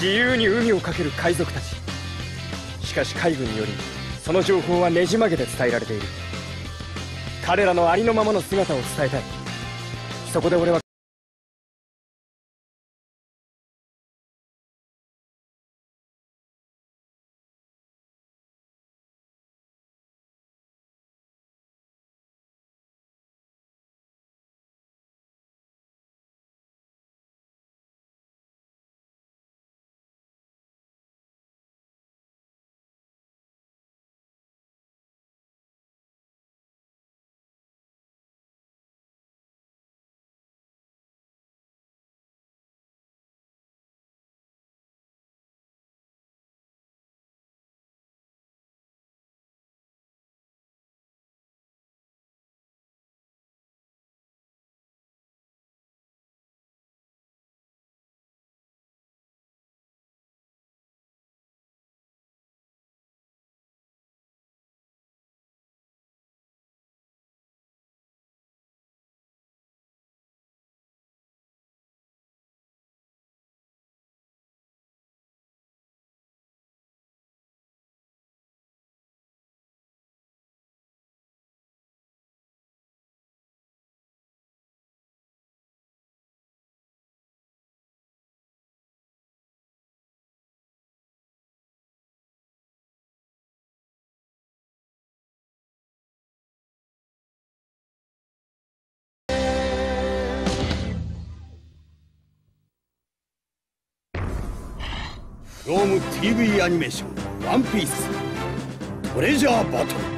自由に海を駆ける海賊たち。しかし海軍によりその情報はねじ曲げて伝えられている。彼らのありのままの姿を伝えたい。そこで俺はローム TV アニメーション「ワンピース。トレジャーバトル。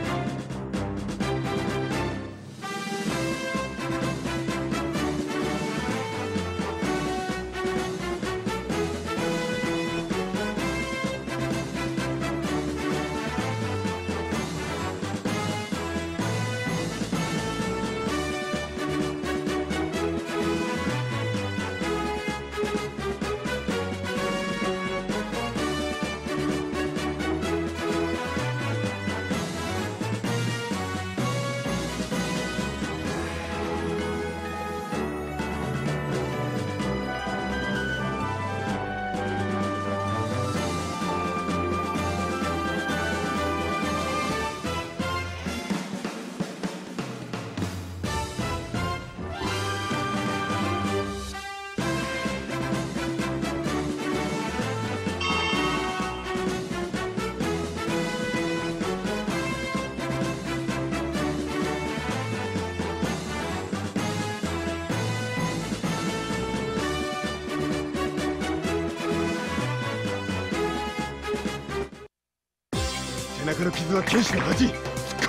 中の傷は剣士の恥。突っ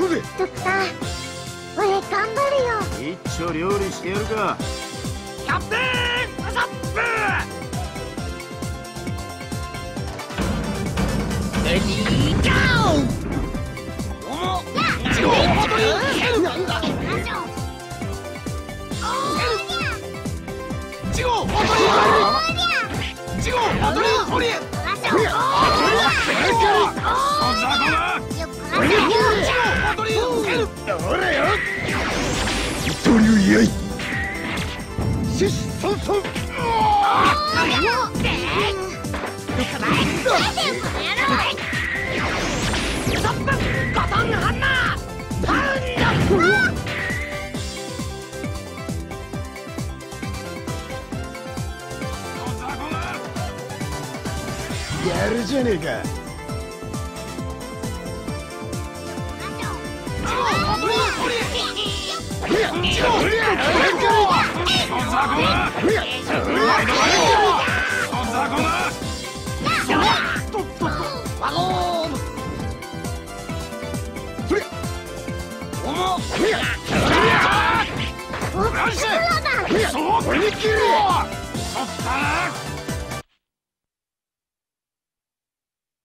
込めドクター俺頑張るよ。一丁料理してやるか。キャプテンアサップレディーゴーおジオホトリなんだジオホトリジオホトリホリそざこなほれよ一刀流居合獅子孫孫やるじゃねえかそう